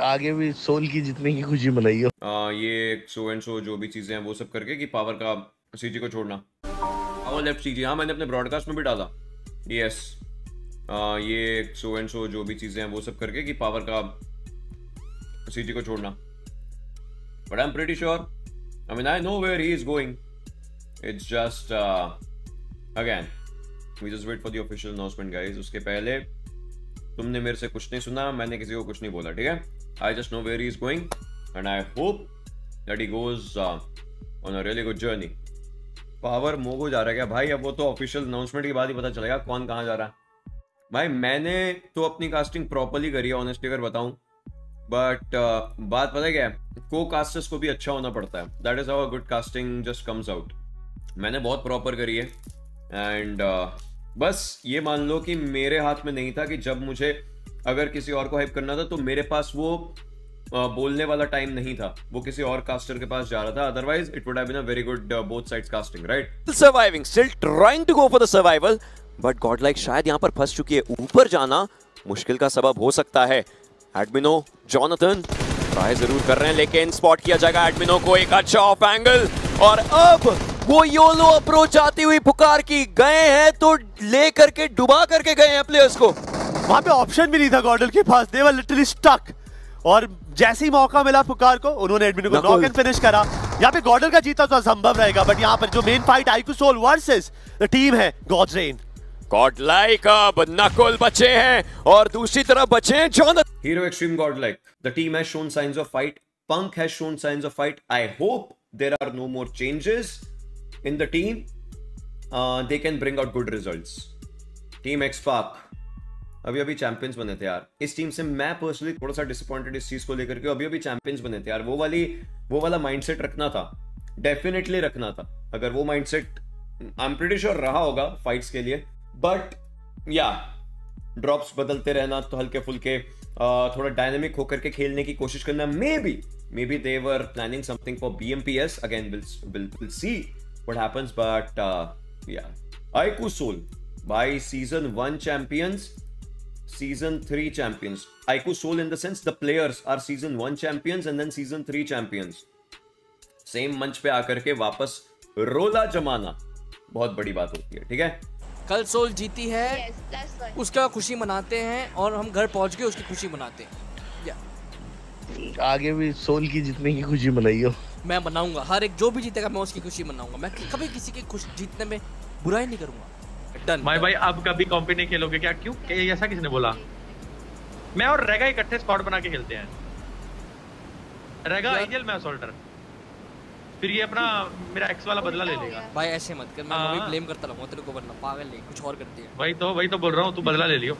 आगे भी सोल की जितने की खुशी मनाई हो। आ, ये सो एंड सो जो भी चीज़ें हैं वो सब करके कि पावर का सीजी को छोड़ना। पावर लेफ़्ट सीजी हाँ मैंने अपने ब्रॉडकास्ट में भी डाला। यस ये सो एंड सो जो भी चीज़ें हैं वो सब करके कि पावर का सीजी को छोड़ना। But I am pretty sure I mean I know where he is going it's just again we just wait for the official announcement guys उसके पहले तुमने मेरे से कुछ नहीं सुना मैंने किसी को कुछ नहीं बोला ठीक है? I just know where is going and I hope that he goes on a really good journey power मोगो जा रहा है क्या? भाई अब वो तो ऑफिशियल अनाउंसमेंट के बाद ही पता चलेगा कौन कहाँ जा रहा है। भाई मैंने तो अपनी कास्टिंग प्रॉपरली करी है ऑनेस्टली अगर बताऊँ। बट uh, बात पता है क्या है? को कास्टर्स को भी अच्छा होना पड़ता है। That is how good casting just comes out मैंने बहुत प्रॉपर करी है एंड uh, बस ये मान लो कि मेरे हाथ में नहीं था कि जब मुझे अगर किसी और को हेल्प करना था तो मेरे पास वो बोलने वाला टाइम नहीं था। वो किसी और कास्टर के पास जा रहा था। Otherwise it would have been a very good both sides casting right surviving still trying to go for the survival but GodLike शायद यहाँ पर फंस चुकी है। ऊपर जाना मुश्किल का सबब हो सकता है। एडमिनो जॉनथन ट्राई ज़रूर कर रहे हैं, लेकिन स्पॉट किया जाएगा एडमिनो को एक अच्छा ऑफ़ एंगल और अब वो योलो अप्रोच आती हुई पुकार की गए हैं तो ले करके डुबा करके गए हैं प्लेयर्स को। वहाँ पे ऑप्शन भी नहीं था गॉडल के पास दे वर लिटरली स्टक और जैसे ही मौका मिला पुकार को उन्होंने एडमिन को नॉक एंड फिनिश करा। यहाँ पे गॉडल का जीता तो असंभव रहेगा बट यहाँ पर जो main fight iQOO soul versus the team है गॉड्स रेन गॉड लाइक अब नकुल बचे हैं और दूसरी तरफ़ बचे हैं John Hero Xtreme GodLike the team has shown signs of fight punk has shown signs of fight I hope there are no more changes in the team, uh, they can bring out good results. Team X Park अभी अभी champions बने थे यार। इस team से मैं personally थोड़ा सा डिसअपॉइंटेड इस चीज़ को लेकर के अभी अभी चैंपियंस बने थे यार। वो वाली वो वाला माइंडसेट रखना था। डेफिनेटली रखना था। अगर वो mindset I am pretty sure रहा होगा फाइट्स के लिए। बट या ड्रॉप्स बदलते रहना तो हल्के फुल्के थोड़ा डायनेमिक होकर के खेलने की कोशिश करना। Maybe maybe they're planning something for B M P S again will see what happens. But uh, yeah, Aiku Soul by season one champions, season three champions. Aiku Soul in the sense the players are season one champions and then season three champions. Same मंच पे आकर के वापस रोला जमाना बहुत बड़ी बात होती है ठीक है कल सोल जीती है yes, उसका खुशी मनाते हैं और हम घर पहुँच के उसकी खुशी मनाते हैं आगे भी सोल की जितने की खुशी मनाई हो मैं मनाऊँगा। हर एक जो भी जीतेगा मैं उसकी खुशी मनाऊँगा। मैं कभी किसी की खुश जीतने में बुराई नहीं करूँगा। डन भाई भाई अब कभी कॉम्पी नहीं खेलोगे क्या? क्यों? ऐसा किसने बोला? मैं और रेगा इकट्ठे स्क्वाड बना के खेलते हैं। रेगा एंजल मैं सोल्टर फिर ये अपना मेरा एक्स वाला बदला ले लेगा। भाई ऐसे मत कर। मैं वही ब्लेम हाँ। करता रहूँगा तेरे को वरना पागल नहीं कुछ और करती है। वही तो वही तो बोल रहा हूँ तू बदला ले लियो।